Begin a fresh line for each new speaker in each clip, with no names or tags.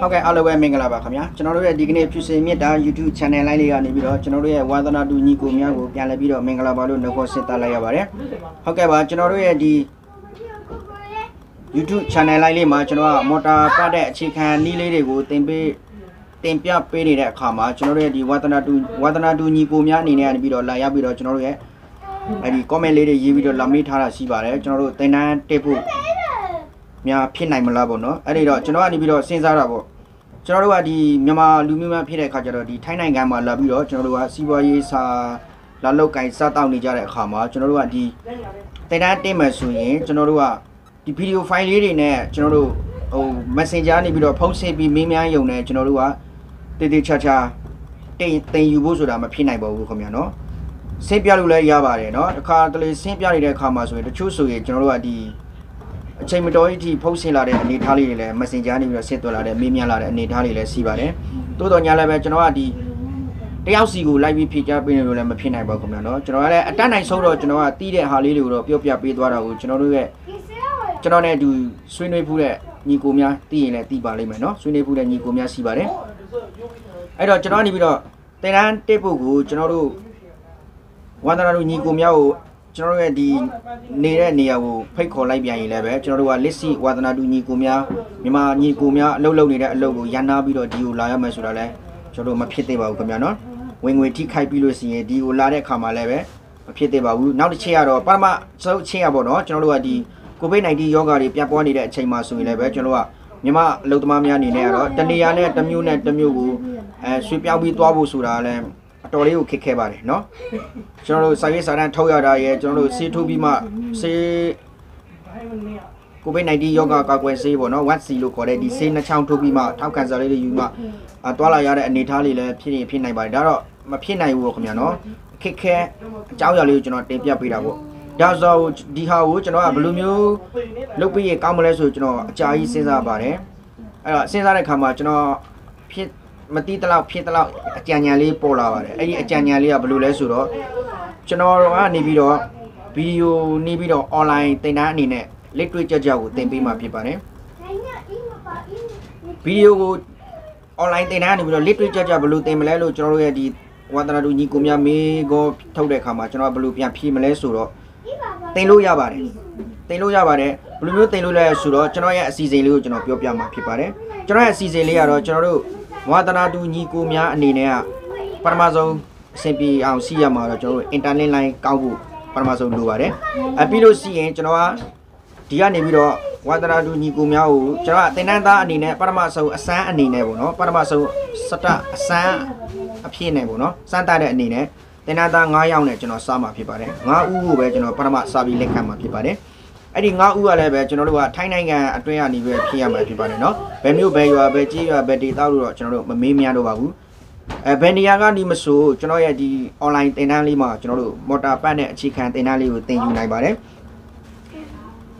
ဟုတ်ကဲ့အားလုံးပဲမင်္ဂလာပါခင်ဗျာကျွန်တော်တို့ရဲ့ဒီကနေ့ဖြူစင်မြစ်တာ YouTube channel လိုင်းလေးကနေပြီးတော့ကျွန်တော်တို့ရဲ့ဝါသနာတူညီကိုများကိုပြန်လည်ပြီးတော့မင်္ဂလာပါလို့နှုတ်ခွန်းဆက်သလိုက်ရပါတယ်ဟုတ်ကဲ့ပါကျွန်တော်တို့ရဲ့ဒီ YouTube channel လိုင်းလေးမှာကျွန်တော်ကမော်တာပတ်တဲ့အခြေခံနည်းလေးတွေကိုသင်ပေးတင်ပြပေးနေတဲ့အခါမှာကျွန်တော်တို့ရဲ့ဒီဝါသနာတူဝါသနာတူညီကိုများအနေနဲ့ကနေပြီးတော့လာရောက်ပြီးတော့ကျွန်တော်တို့ရဲ့အဲဒီ comment လေးတွေရေးပြီးတော့လာမေးထားတာရှိပါတယ်ကျွန်တော်တို့သင်တန်းတက်ဖို့ များဖြစ်နိုင်မလားပေါ့နော်အဲ့ဒီတော့ကျွန်တော်ကနေပြီးတော့စဉ်းစားတာပေါ့ကျွန်တော်တို့ကဒီမြန်မာလူမျိုးများဖြစ်တဲ့အခါကျတော့ဒီထိုင်းနိုင်ငံမှာလာပြီးတော့ကျွန်တော်တို့ကစီးပွားရေးစာလာလောက်ကင်စတောက်နေကြတဲ့အခါမှာကျွန်တော်တို့ကဒီတိုင်တန်းတင်မယ်ဆိုရင်ကျွန်တော်တို့ကဒီဗီဒီယိုဖိုင်လေးတွေနဲ့ကျွန်တော်တို့ဟို Messenger နေပြီးတော့ဖုန်းဆက်ပြီးမင်းများယုံနဲ့ကျွန်တော်တို့ကတည်တည်ချာချာတင်တင်ယူဖို့ဆိုတာမဖြစ်နိုင်ပါဘူးခင်ဗျာနော်ဆင်းပြလို့လည်းရပါတယ်နော်တခါတလေဆင်းပြနေတဲ့အခါမှာဆိုရင်တချို့ဆိုရင်ကျွန်တော်တို့ကဒီ အချိန်မတော်ကြီးထိဖုတ်ဆင်လာတဲ့အနေအထားလေးတွေလည်း Messenger နေပြီးတော့ဆင့်သွင်းလာတဲ့မေးမြန်းလာတဲ့အနေအထားတွေလည်းရှိပါတယ်တိုးတော်ညာလည်းပဲကျွန်တော်ကဒီတယောက်စီကိုလိုက်ပြီးဖြေချပေးနေလို့လည်းမဖြစ်နိုင်ပါဘူးခင်ဗျာနော်ကျွန်တော်ကလည်းအတတ်နိုင်ဆုံးတော့ကျွန်တော်ကတီးတဲ့ဟာလေးတွေကိုတော့ပြောပြပေးသွားတာကိုကျွန်တော်တို့ရဲ့ကျွန်တော်နဲ့အတူဆွေးနွေးဖူးတဲ့ညီကိုများတီးရင်လည်းတီးပါလိမ့်မယ်နော်ဆွေးနွေးဖူးတဲ့ညီကိုများရှိပါတယ်အဲ့တော့ကျွန်တော်ကနေပြီးတော့တင်တန်းတစ်ဖို့ကိုကျွန်တော်တို့ဝန္ဒနာတို့ညီကိုများကို ကျွန်တော်တို့ရဲ့ဒီနေတဲ့နေရာကိုဖိတ်ခေါ်လိုက်ပြန်ရင်လည်းပဲကျွန်တော်တို့ကလက်ရှိဝန္ဒနာတို့ညီကိုများမြန်မာညီကိုများအလုပ်လုပ်နေတဲ့အလုပ်ကိုရန်နာပြီးတော့ဒီကိုလာရမယ်ဆိုတာလည်းကျွန်တော်တို့မဖြစ်သေးပါဘူးခင်ဗျာနော်ဝင်ငွေထိခိုက်ပြီးလို့ရှိရင်ဒီကိုလာတဲ့အခါမှာလည်းပဲမဖြစ်သေးပါဘူးနောက်တစ်ချက်ကတော့ပထမဆုံးချက်ရပေါ့နော်ကျွန်တော်တို့ကဒီကိုဗစ် -19 ရောဂါတွေပြန့်ပွားနေတဲ့အချိန်မှာဆိုရင်လည်းပဲကျွန်တော်တို့ကမြန်မာအလုပ်သမားများအနေနဲ့ကတော့တနေရာနဲ့တစ်မျိုးနဲ့တစ်မျိုးကိုအဲရွှေ့ပြောင်းပြီးသွားဖို့ဆိုတာလည်းအ တော်လေးကိုခက်ခဲပါတယ်เนาะကျွန်တော်တို့စာရေးစာတမ်းထုတ်ရတာရယ်ကျွန်တော်တို့ဆေးထိုးပြီးမှဆေးကိုဗစ် -19 ရောဂါကာကွယ်ဆေးပေါ့နော် 1C လို့ခေါ်တဲ့ဒီဆေးနှချောင်းထိုးပြီးမှထောက်ခံစာလေးတွေယူမှအတွားလာရတဲ့အနေအထားလေးလည်းဖြစ်ရင်ဖြစ်နိုင်ပါတယ်ဒါတော့မဖြစ်နိုင်ဘူးပေါ့ခင်ဗျာနော်ခက်ခဲအကြောင်းအရာလေးကိုကျွန်တော်တင်ပြပေးတာပေါ့ဒါဆိုဒီဟာကိုကျွန်တော်ကဘယ်လိုမျိုးလုပ်ပြီးရကောင်းမလဲဆိုကျွန်တော်အကြာကြီးစဉ်းစားပါတယ်အဲ့တော့စဉ်းစားတဲ့ခါမှာကျွန်တော်ဖြစ် မတိတလောက်ဖြစ်တလောက်အကြံဉာဏ်လေးပေါ်လာပါတယ်အဲ့ဒီအကြံဉာဏ်လေးကဘယ်လိုလဲဆိုတော့ကျွန်တော်ကနေပြီးတော့ဗီဒီယိုနေပြီးတော့ online သင်တန်းအနေနဲ့လက်တွေ့ကြကြကိုသင်ပေးမှာဖြစ်ပါတယ်ဗီဒီယိုကို online သင်တန်းကနေပြီးတော့လက်တွေ့ကြကြဘယ်လိုသင်မလဲလို့ကျွန်တော်တို့ရဲ့ဒီဝါသနာတူညီကိုများမေးကိုထုတ်တဲ့အခါမှာကျွန်တော်ကဘယ်လိုပြန်ဖြေမလဲဆိုတော့သင်လို့ရပါတယ်သင်လို့ရပါတယ်ဘယ်လိုမျိုးသင်လို့လဲဆိုတော့ကျွန်တော်ရဲ့အစီအစဉ်လေးကိုကျွန်တော်ပြောပြမှာဖြစ်ပါတယ်ကျွန်တော်ရဲ့အစီအစဉ်လေးကတော့ကျွန်တော်တို့ ဝါသနာတူညီကိုများအနေနဲ့ကပထမဆုံးအဆင်ပြေအောင်စီးရမှာတော့ကျွန်တော်တို့ internet line ကောက်ဖို့ပထမဆုံးလိုပါတယ်အပြီးလို့စီးရင်ကျွန်တော်ကဒီကနေပြီးတော့ဝါသနာတူညီကိုများကိုကျွန်တော်ကသင်တန်းသားအနေနဲ့ပထမဆုံးအစမ်းအနေနဲ့ပေါ့နော်ပထမဆုံးစတအစမ်းအဖြစ်နဲ့ပေါ့နော်စမ်းတတဲ့အနေနဲ့သင်တန်းသား9ယောက်နဲ့ကျွန်တော်စမှာဖြစ်ပါတယ်9ဦးကိုပဲကျွန်တော်ပထမစာပြီးလက်ခံမှာဖြစ်ပါတယ် အဲ့ဒီ9ဦးကလည်းပဲကျွန်တော်တို့ကထိုင်းနိုင်ငံအတွင်းကနေပဲဖြစ်ရမှာဖြစ်ပါတယ်နော်ဘယ်မျိုးဘယ်ရွာဘယ်ကြီးရွာဘယ်ဒေသလို့တော့ကျွန်တော်တို့မမေးမြန်းတော့ပါဘူးအဲဘယ်နေရာကနေမဆိုကျွန်တော်ရဲ့ဒီ online သင်တန်းလေးမှာကျွန်တော်တို့မော်တာပတ်နဲ့အခြေခံသင်တန်းလေးကိုသင်ယူနိုင်ပါတယ်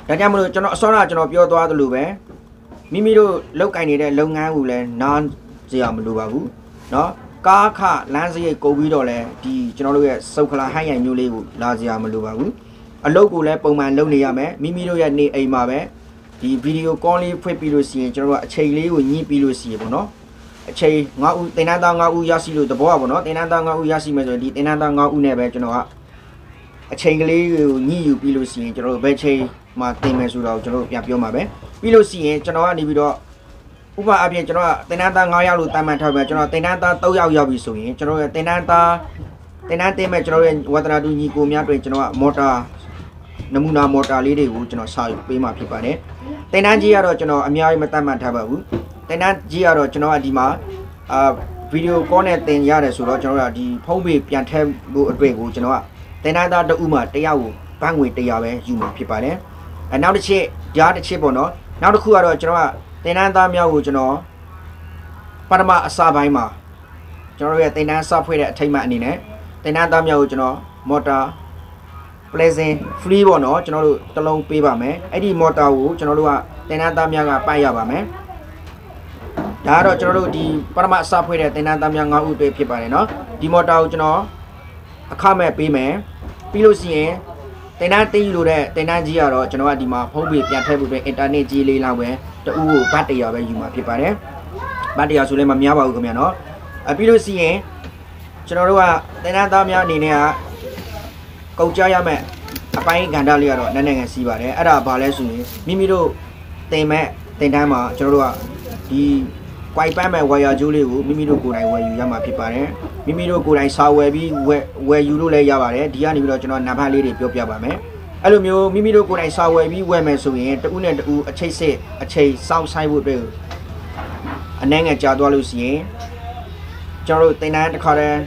ဒါကြောင့်မလို့ကျွန်တော်အစောကကျွန်တော်ပြောသွားသလိုပဲမိမိတို့လောက်ကင်နေတဲ့လုပ်ငန်းကိုလည်းနားစရာမလိုပါဘူးเนาะကားခလမ်းစရိတ်ကုန်ပြီးတော့လဲဒီကျွန်တော်တို့ရဲ့စုတ်ခလာဟိုင်းရိုင်မျိုးလေးကိုလာစရာမလိုပါဘူး အလုပ်ကိုလည်းပုံမှန်လုပ်နေရမယ်မိမိတို့ရဲ့နေအိမ်မှာပဲဒီဗီဒီယိုကောလေးဖွင့်ပြီးလို့ရှိရင်ကျွန်တော်တို့အချိန်လေးကိုညှိပြီးလို့ရှိရင်ပေါ့နော်အချိန်9ဦးတင်တန်းသား9ဦးရရှိလို့တဘောပါပေါ့နော်တင်တန်းသား9ဦးရရှိမယ်ဆိုရင်ဒီတင်တန်းသား9ဦးနဲ့ပဲကျွန်တော်ကအချိန်ကလေးကိုညှိယူပြီးလို့ရှိရင်ကျွန်တော်တို့ဘယ်ချိန်မှာတင်မယ်ဆိုတော့ကျွန်တော်တို့ပြန်ပြောမှာပဲပြီးလို့ရှိရင်ကျွန်တော်ကနေပြီးတော့ဥပမာအပြင်ကျွန်တော်ကတင်တန်းသား9ယောက်လို့တတ်မှတ်ထားပြီကျွန်တော်တင်တန်းသား3ယောက်ရောက်ပြီဆိုရင်ကျွန်တော်ရဲ့တင်တန်းသားတင်တန်းတင်မဲ့ကျွန်တော်ရဲ့ဝတ္တရာတူညီကိုများတွင်ကျွန်တော်ကမော်တာ နမူနာမော်တာလေးတွေကိုကျွန်တော်စာယူပေးမှာဖြစ်ပါတယ်။တင်တန်းကြီးကတော့ကျွန်တော်အများကြီးမတတ်မှတ်ထားပါဘူး။တင်တန်းကြီးကတော့ကျွန်တော်ကဒီမှာအာဗီဒီယိုကောနဲ့တင်ရတယ်ဆိုတော့ကျွန်တော်ကဒီဖုန်းပေပြန်ထည့်ဖို့အတွက်ကိုကျွန်တော်ကတင်တန်းသားတအုပ်မှာတယောက်ကိုဘန်းငွေ100ပဲယူမှာဖြစ်ပါတယ်။အဲနောက်တစ်ချက်ကြားတစ်ချက်ပေါ့နော်။နောက်တစ်ခုကတော့ကျွန်တော်ကတင်တန်းသားများကိုကျွန်တော်ပထမအစပိုင်းမှာကျွန်တော်ရဲ့တင်တန်းစဖွဲ့တဲ့အထိတ်မှအနေနဲ့တင်တန်းသားများကိုကျွန်တော်မော်တာ pleasant free ပေါ့နော်ကျွန်တော်တို့တစ်လုံးပေးပါမယ်အဲ့ဒီ motor ကိုကျွန်တော်တို့ကတင်တန်းသားများကပိုက်ရပါမယ်ဒါကတော့ကျွန်တော်တို့ဒီပထမအစဖွဲ့တဲ့တင်တန်းသားများ9ဦးတွေ့ဖြစ်ပါတယ်နော်ဒီ motor ကိုကျွန်တော်အခမဲ့ပေးမယ်ပြီးလို့ရှိရင်တင်တန်းတင်းယူလို့တဲ့တင်တန်းကြီးကတော့ကျွန်တော်ကဒီမှာဖုန်းပေပြန်ထည့်ဖို့အတွက် internet ကြီးလေးလောက်ပဲတူကိုဘတ်တရာပဲယူမှာဖြစ်ပါတယ်ဘတ်တရားဆိုလည်းမများပါဘူးခင်ဗျာနော်အပြီးလို့ရှိရင်ကျွန်တော်တို့ကတင်နန်းသားများအနေနဲ့က ကုန်ကြရမယ်အပိုင်းကဏ္ဍလေးကတော့နည်းနည်းငယ်စီးပါတယ်အဲ့ဒါဘာလဲဆိုရင်မိမိတို့တင်မဲ့တင်တန်းမှာကျွန်တော်တို့ကဒီကွိုင်ပန်းမဲ့ဝါယာကျိုးလေးကိုမိမိတို့ကိုယ်တိုင်ဝယ်ယူရမှာဖြစ်ပါတယ်မိမိတို့ကိုယ်တိုင်စာဝယ်ပြီးဝယ်ဝယ်ယူလို့လည်းရပါတယ်ဒီကနေပြီးတော့ကျွန်တော်နံပါတ်လေးတွေပြောပြပါမယ်အဲ့လိုမျိုးမိမိတို့ကိုယ်တိုင်စာဝယ်ပြီးဝယ်မယ်ဆိုရင်တဦးနဲ့တဦးအချိတ်စစ်အချိန်စောင့်ဆိုင်ဖို့အတွက်အနှဲငယ်ကြာသွားလို့ရှိရင်ကျွန်တော်တို့တင်တန်းတစ်ခါတည်း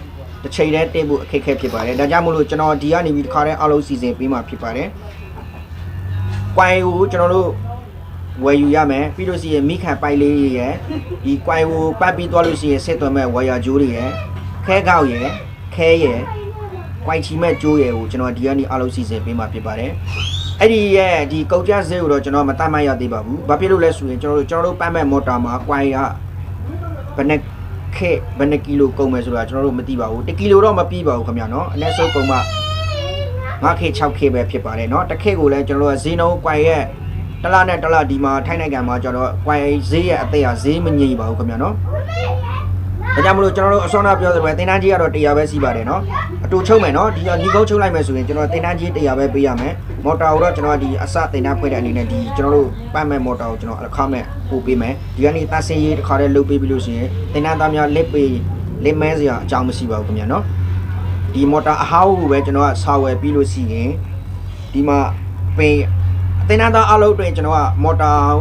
တစ်ချိန်တည်းတင်ဖို့အခက်အခဲဖြစ်ပါတယ်ဒါကြောင့်မို့လို့ကျွန်တော်ဒီကနေပြီးတစ်ခါတည်းအလုပ်စီစဉ်ပေးမှာဖြစ်ပါတယ်။ကွိုင်ကိုကျွန်တော်တို့ဝယ်ယူရမယ်ပြီးလို့ရှိရင်မိခံပိုက်လေးတွေရယ်ဒီကွိုင်ကိုပတ်ပြီးသွားလို့ရှိရင်ဆက်သွယ်မဲ့ဝါယာဂျိုးတွေရယ်ခဲကောက်ရယ်ခဲရယ်ကွိုင်ချီမဲ့ဂျိုးရယ်ကိုကျွန်တော်ဒီကနေအလုပ်စီစဉ်ပေးမှာဖြစ်ပါတယ်။အဲ့ဒီရဲ့ဒီကုန်ကြဈေးကိုတော့ကျွန်တော်မတတ်မှတ်ရသေးပါဘူး။ဘာဖြစ်လို့လဲဆိုရင်ကျွန်တော်တို့ကျွန်တော်တို့ပတ်မဲ့မော်တာမှာကွိုင်ကဘယ်နဲ့ ခေဘယ်နှကီလိုကုန်မယ်ဆိုတာကျွန်တော်တို့မသိပါဘူး1ကီလိုတော့မပြီးပါဘူးခင်ဗျာနော်အနည်းဆုံးကုန်မှ5ခေ6ခေပဲဖြစ်ပါတယ်နော်တစ်ခေကိုလည်းကျွန်တော်တို့ကဈေးနှုန်းကွိုင်ရဲ့တလားနဲ့တလားဒီမှာထိုင်းနိုင်ငံမှာကျွန်တော်ကွိုင်ဈေးရဲ့အသေးအဈေးမငြိမ်ပါဘူးခင်ဗျာနော် ဒါကြောင့်မလို့ကျွန်တော်တို့အစွမ်းနာပြောသလိုပဲတင်တန်းကြီးကတော့100ပဲစီးပါတယ်နော်အတူချုပ်မယ်နော်ဒီနီကုန်းချုပ်လိုက်မယ်ဆိုရင်ကျွန်တော်တင်တန်းကြီး100ပဲပေးရမယ်မော်တာကိုတော့ကျွန်တော်ဒီအစတင်တန်းဖွဲ့တဲ့အနေနဲ့ဒီကျွန်တော်တို့ပတ်မဲ့မော်တာကိုကျွန်တော်အခမဲ့ပို့ပေးမယ်ဒီကနေ့တဆင်းရေးတစ်ခါတည်းလုပ်ပေးပြီးလို့ရှိရင်တင်တန်းသားများလက်ပေးလက်မဲစရာအကြောင်းမရှိပါဘူးခင်ဗျာနော်ဒီမော်တာအဟောင်းကိုပဲကျွန်တော်ကဆော်ဝယ်ပြီးလို့ရှိရင်ဒီမှာပင်အတင်တန်းသားအလုပ်တွေကျွန်တော်ကမော်တာကို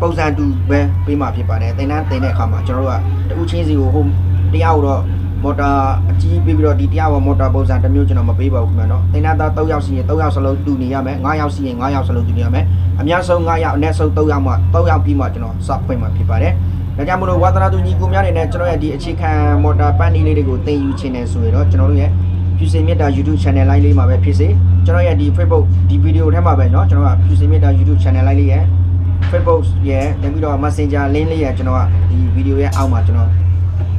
ပုံစံတူပဲပေးမှာဖြစ်ပါတယ်တင်တန်းတင်တဲ့အခါမှာကျွန်တော်တို့ကတူချင်းစီကိုဟိုတရားကိုတော့မော်တာအကြီးပေးပြီးတော့ဒီတရားကမော်တာပုံစံတစ်မျိုးကျွန်တော်မပေးပါဘူးခင်ဗျာနော်တင်တန်းသား3ယောက်စီရင်3ယောက်စလုံးတူနေရမယ်9ယောက်စီရင်9ယောက်စလုံးတူနေရမယ်အများဆုံး9ယောက်အနည်းဆုံး3ယောက်မှ3ယောက်ပြီးမှကျွန်တော်စဖွင့်မှာဖြစ်ပါတယ်ဒါကြောင့်မလို့ဝါသနာတူညီကိုများနေနဲ့ကျွန်တော်ရဲ့ဒီအခြေခံမော်တာပန်းဒီလေးတွေကိုသင်ယူချင်တယ်ဆိုရင်တော့ကျွန်တော်တို့ရဲ့ဖြူစင်မြတ်တာ YouTube channel line လေးမှာပဲဖြစ်စေကျွန်တော်ရဲ့ဒီ Facebook ဒီဗီဒီယိုထဲမှာပဲเนาะကျွန်တော်ကဖြူစင်မြတ်တာ YouTube channel line လေးရဲ့ Facebook ရဲ့တင်ပြီးတော့ Messenger link လေးရကျွန်တော်ကဒီ video ရဲ့အောက်မှာကျွန်တော်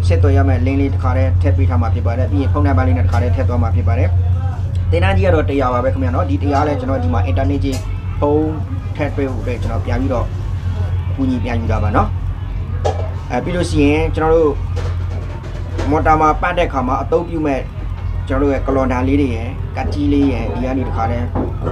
ဆက်သွယ်ရမယ့် link လေးတစ်ခါတည်းထည့်ပေးထားမှာဖြစ်ပါတယ်ပြီးရင်ဖုန်းနံပါတ်လေးနဲ့တစ်ခါတည်းထည့်သွားမှာဖြစ်ပါတယ်တင်တန်းကြီးကတော့100ပါပဲခင်ဗျာနော်ဒီ100လဲကျွန်တော်ဒီမှာ internet ကြီးဖုန်းထည့်ပေးဖို့အတွက်ကျွန်တော်ပြန်ပြီးတော့အကူအညီပြန်ယူတာပါနော်အဲပြီးလို့ရှိရင်ကျွန်တော်တို့မော်တာမှာပတ်တဲ့ခါမှာအသုံးပြုမဲ့ ကျွန်တော်တို့ရဲ့ကလော်ဒါလေးတွေရယ်ကတ်ကြီးလေးရယ်ဒီကနေတခါတည်း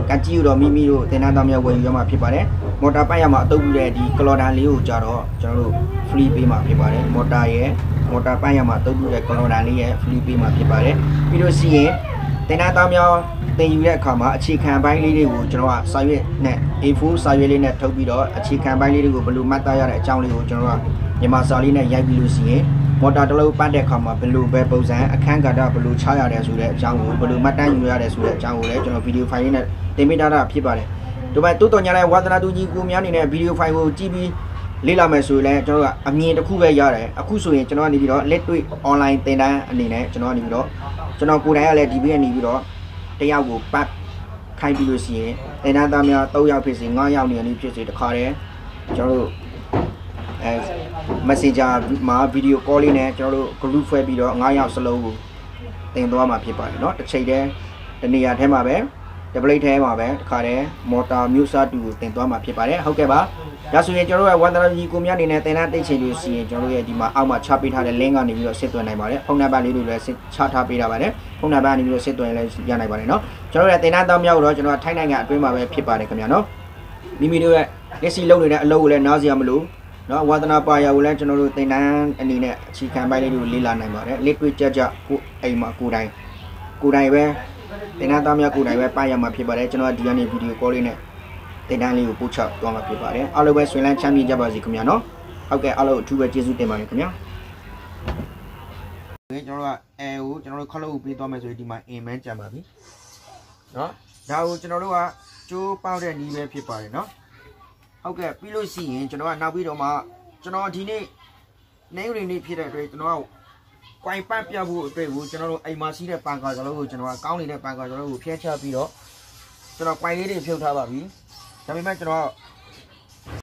ကတ်ကြီးကိုတော့မိမိတို့တင်တန်းသားများဝယ်ယူရမှာဖြစ်ပါတယ်မော်တာပတ်ရမှာအသုံးပြုတဲ့ဒီကလော်ဒါလေးကိုကြတော့ကျွန်တော်တို့ free ပေးမှာဖြစ်ပါတယ်မော်တာရယ်မော်တာပတ်ရမှာအသုံးပြုတဲ့ကလော်ဒါလေးရယ် free ပေးမှာဖြစ်ပါတယ်ပြီးလို့ရှိရင်တင်တန်းသားများတင်ယူတဲ့အခါမှာအခြေခံပိုင်းလေးတွေကိုကျွန်တော်ကစာရွက်နဲ့ A4 စာရွက်လေးနဲ့ထုတ်ပြီးတော့အခြေခံပိုင်းလေးတွေကိုဘယ်လိုမှတ်သားရတဲ့အကြောင်းလေးကိုကျွန်တော်ကမြန်မာစာလေးနဲ့ရိုက်ပြီးလို့ရှိရင် မော်တာတစ်လုံးပတ်တဲ့အခါမှာဘယ်လိုပဲပုံစံအခန်းကဏ္ဍဘယ်လိုချရတယ်ဆိုတဲ့အကြောင်းကိုဘယ်လိုမှတ်တမ်းယူရတယ်ဆိုတဲ့အကြောင်းကိုလည်းကျွန်တော်ဗီဒီယိုဖိုင်လေးနဲ့တင်ပြထားတာဖြစ်ပါတယ်။ဒီမဲ့တိုးတော်ညာလိုက်ဝါသနာတူကြီးကိုများနေတဲ့ဗီဒီယိုဖိုင်ကိုကြည့်ပြီးလေ့လာမယ်ဆိုရင်လည်းကျွန်တော်ကအမြင်တစ်ခုပဲရတယ်။အခုဆိုရင်ကျွန်တော်ကနေပြီးတော့လက်တွေ့ online သင်တန်းအနေနဲ့ကျွန်တော်ကနေပြီးတော့ကျွန်တော်ကိုယ်တိုင်ကလည်းဒီဘက်ကနေပြီးတော့တယောက်ကိုပတ်ခိုင်းပြီးလို့ရှိရင်သင်တန်းသားများ3ယောက်ဖြစ်စေ9ယောက်နေနေဖြစ်စေတခါတည်းကျွန်တော်တို့ အဲ Messenger မှာ video call လေးနဲ့ကျွန်တော်တို့ group ဖွဲ့ပြီးတော့9ယောက်စလုံးကိုတင်သွားမှာဖြစ်ပါတယ်เนาะတစ်ချိန်တည်းတနေရာထဲမှာပဲတပလိတ်ထဲမှာပဲတခါတည်းမော်တာမျိုးစားတူကိုတင်သွားမှာဖြစ်ပါတယ်ဟုတ်ကဲ့ပါဒါဆိုရင်ကျွန်တော်တို့ရဲ့ဝန်တရာကြီးကိုမြအနေနဲ့တင်တဲ့တိတ်ချင်လို့ရှိရင်ကျွန်တော်တို့ရဲ့ဒီမှာအောက်မှာချပေးထားတဲ့ link ကနေပြီးတော့ဆက်သွယ်နိုင်ပါတယ်ဖုန်းနံပါတ်လေးတွေလည်းချထားပေးထားပါတယ်ဖုန်းနံပါတ်ကနေပြီးတော့ဆက်သွယ်ရင်လည်းရနိုင်ပါတယ်เนาะကျွန်တော်တို့ရဲ့တင်တဲ့တောင်းမြောက်တော့ကျွန်တော်ထိုင်းနိုင်ငံအတွင်းမှာပဲဖြစ်ပါတယ်ခင်ဗျာเนาะမိမိတို့ရဲ့လက်စီလုံးနေတဲ့အလုပ်ကိုလည်းနားစရာမလို နော်ဝါသနာပါရကိုလည်းကျွန်တော်တို့သင်တန်းအနေနဲ့အခြေခံပိုင်းလေးတွေကိုလေ့လာနိုင်ပါတယ်လက်တွေ့ကြကြကိုအိမ်မှာကိုယ်တိုင်ကိုယ်တိုင်ပဲသင်တန်းသားများကိုယ်တိုင်ပဲပါရမှာဖြစ်ပါတယ်ကျွန်တော်ဒီကနေဗီဒီယိုကောလေးနဲ့သင်တန်းလေးကိုပို့ချသွားမှာဖြစ်ပါတယ်အားလုံးပဲဆွေးနွေးချမ်းမြေ့ကြပါစေခင်ဗျာနော်ဟုတ်ကဲ့အားလုံးအထူးပဲကျေးဇူးတင်ပါတယ်ခင်ဗျာကျွန်တော်တို့ကအဲကိုကျွန်တော်တို့ခလုတ်ပေးသွားမယ်ဆိုရင်ဒီမှာအင်မန်းကြံပါပြီနော်ဒါကိုကျွန်တော်တို့ကကျိုးပေါက်တဲ့နီးပဲဖြစ်ပါတယ်နော် ဟုတ်ကဲ့ပြီးလို့ရှိရင်ကျွန်တော်ကနောက်ပြီးတော့မှကျွန်တော်ဒီနေ့နေရီနေ့ဖြစ်တဲ့အတွက်ကျွန်တော်ကကွိုင်ပတ်ပြဖို့အတွက်ကိုကျွန်တော်တို့အိမ်မှာစီးတဲ့ပန်ကာစလုံးကိုကျွန်တော်ကကောင်းနေတဲ့ပန်ကာစလုံးကိုဖျက်ချပြီးတော့ကျွန်တော်ကွိုင်လေးတွေဖြုတ်ထားပါပြီဒါပေမဲ့ကျွန်တော်